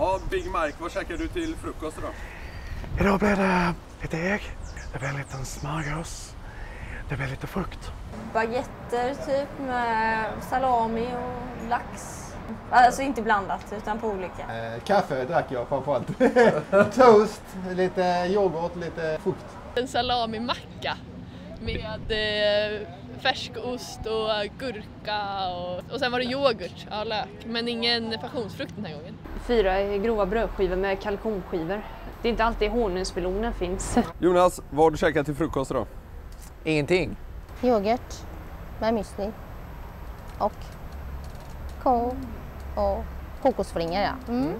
Ja, Big Mike, vad käkar du till frukost idag? Idag blir det lite ägg, det blir en liten smörgås, det blir lite frukt. Baguetter typ med salami och lax. Alltså inte blandat utan på olika. Eh, kaffe drack jag framförallt. Toast, lite yoghurt, lite frukt. En salamimacka med eh, färskost och gurka och, och sen var det yoghurt, ja lök, men ingen passionsfrukt den här gången. Fyra grova brödskivor med kalkonskivor. Det är inte alltid honungsmelonen finns. Jonas, vad har du käkat till frukost idag? Ingenting. Yoghurt med müsli och korv och kokosflingor. Ja. Mm.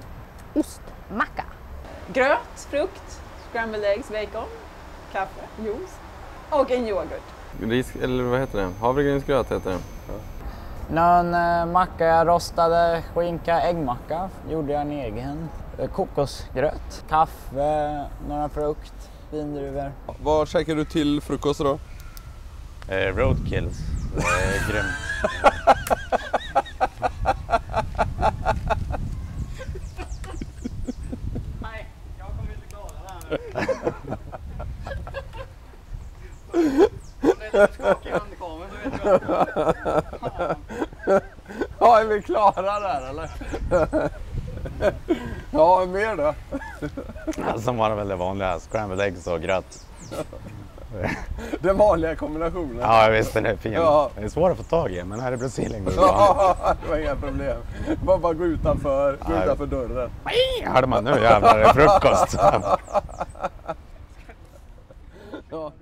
Ostmacka. Gröt, frukt, scrambled eggs, bacon, kaffe, juice och en yoghurt. Ris, eller vad heter det? Havregrynsgröt heter det. Någon eh, macka, rostade skinka, äggmacka gjorde jag en egen. Eh, Kokosgröt, kaffe, några frukt, vindruvor. Vad käkar du till frukost idag? Eh, roadkills. Eh, grymt. Nej, jag kommer inte klara det här Det är skakig handkameran, så vet jag. Ja, är vi klara där eller? Ja, mer då? Sen var det väl det vanliga, scrambled eggs och gröt. Den vanliga kombinationen. Ja visst, den är fin. Ja. Den är svår att få tag i, men här i Brasilien går det bra. Ja, det var inga problem. Bara, bara gå utanför, gå Ja. utanför dörren. Hörde man nu jävlar är det frukost. Ja.